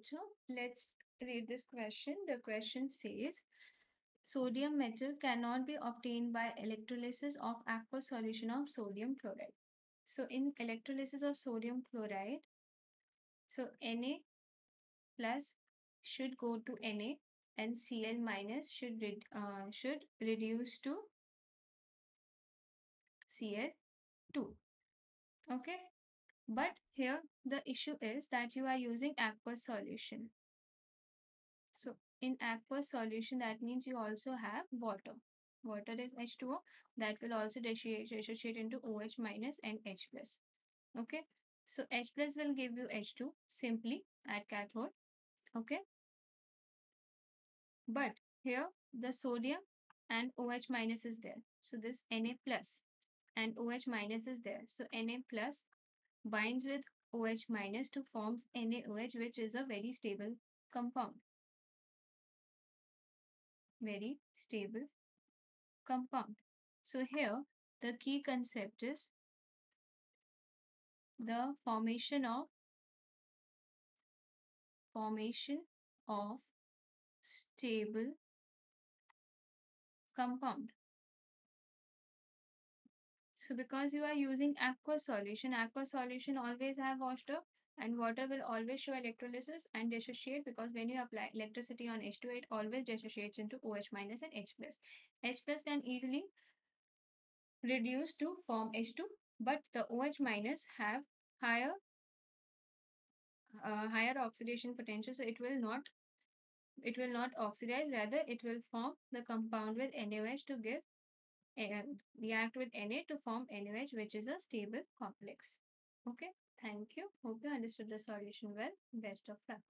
picture. Let's read this question. The question says sodium metal cannot be obtained by electrolysis of aqueous solution of sodium chloride. So in electrolysis of sodium chloride, so Na plus should go to Na and Cl minus should, re uh, should reduce to Cl2. Okay. But here the issue is that you are using aqueous solution. So in aqueous solution that means you also have water. Water is H2O that will also dissociate into OH minus and H plus. Okay. So H plus will give you H2 simply at cathode. Okay. But here the sodium and OH minus is there. So this Na plus and OH minus is there. So Na plus binds with OH minus to forms NaOH which is a very stable compound. Very stable compound. So here the key concept is the formation of formation of stable compound. So because you are using aqueous solution, aqueous solution always have water and water will always show electrolysis and dissociate because when you apply electricity on H2, it always dissociates into OH minus and H plus. H plus can easily reduce to form H2 but the OH minus have higher uh, higher oxidation potential so it will not it will not oxidize rather it will form the compound with NaOH to give react with Na to form NaOH which is a stable complex. Okay, thank you. Hope you understood the solution well. Best of luck.